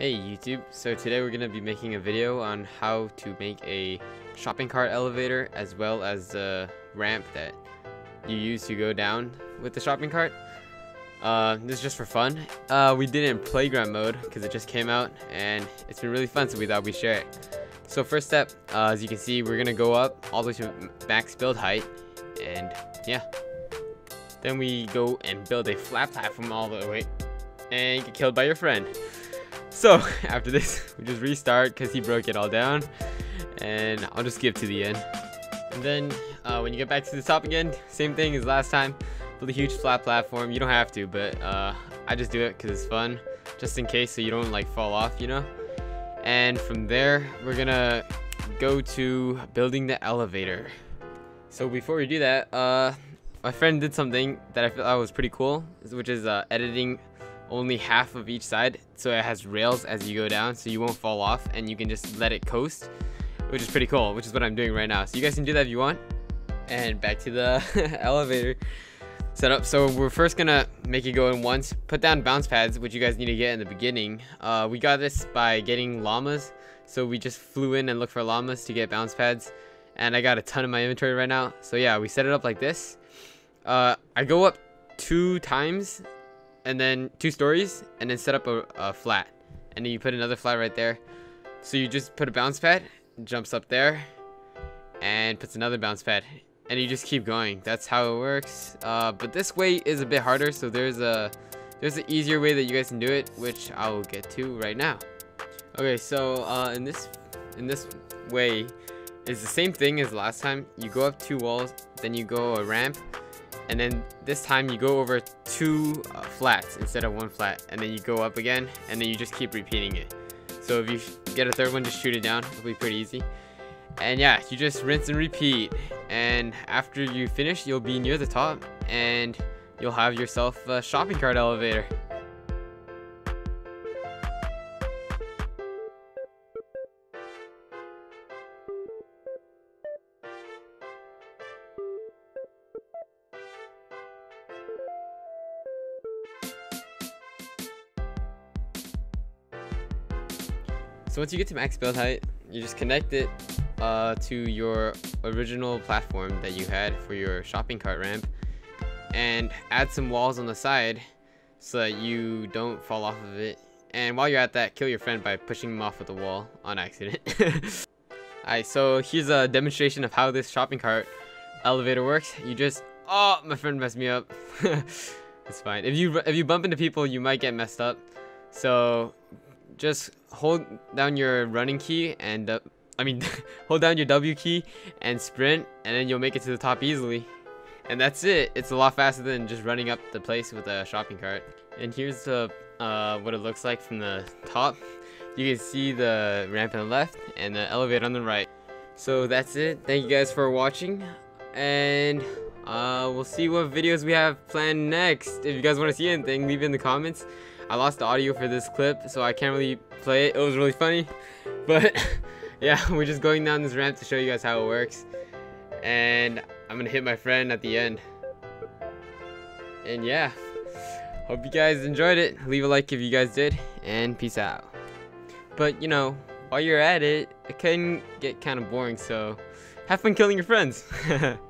Hey YouTube, so today we're going to be making a video on how to make a shopping cart elevator as well as the ramp that you use to go down with the shopping cart. Uh, this is just for fun. Uh, we did it in playground mode because it just came out and it's been really fun so we thought we'd share it. So first step, uh, as you can see, we're going to go up all the way to max build height and yeah. Then we go and build a flat platform all the way and get killed by your friend. So after this, we just restart because he broke it all down. And I'll just skip to the end. And then uh, when you get back to the top again, same thing as last time. Build a huge flat platform. You don't have to, but uh, I just do it because it's fun. Just in case so you don't like fall off, you know? And from there, we're gonna go to building the elevator. So before we do that, uh, my friend did something that I thought was pretty cool, which is uh, editing only half of each side so it has rails as you go down so you won't fall off and you can just let it coast which is pretty cool which is what I'm doing right now. So you guys can do that if you want. And back to the elevator setup. So we're first gonna make it go in once. Put down bounce pads which you guys need to get in the beginning. Uh, we got this by getting llamas. So we just flew in and looked for llamas to get bounce pads. And I got a ton in my inventory right now. So yeah we set it up like this. Uh, I go up two times and then two stories and then set up a, a, flat. And then you put another flat right there. So you just put a bounce pad jumps up there and puts another bounce pad. And you just keep going. That's how it works. Uh, but this way is a bit harder so there's a there's an easier way that you guys can do it which I will get to right now. Okay so uh, in this in this way is the same thing as last time. You go up two walls then you go a ramp and then this time you go over two uh, flats instead of one flat and then you go up again and then you just keep repeating it. So if you get a third one just shoot it down. It'll be pretty easy. And yeah you just rinse and repeat. And after you finish you'll be near the top and you'll have yourself a shopping cart elevator So once you get to max build height, you just connect it uh, to your original platform that you had for your shopping cart ramp and add some walls on the side so that you don't fall off of it. And while you're at that, kill your friend by pushing him off with the wall on accident. Alright, so here's a demonstration of how this shopping cart elevator works. You just, oh, my friend messed me up. it's fine. If you if you bump into people, you might get messed up. So just hold down your running key and uh, I mean hold down your W key and sprint and then you'll make it to the top easily. And that's it. It's a lot faster than just running up the place with a shopping cart. And here's the uh, what it looks like from the top. You can see the ramp on the left and the elevator on the right. So that's it. Thank you guys for watching. And uh, we'll see what videos we have planned next. If you guys want to see anything leave it in the comments I lost the audio for this clip, so I can't really play it. It was really funny. But yeah, we're just going down this ramp to show you guys how it works. And I'm gonna hit my friend at the end. And yeah, hope you guys enjoyed it. Leave a like if you guys did, and peace out. But you know, while you're at it, it can get kind of boring, so have fun killing your friends.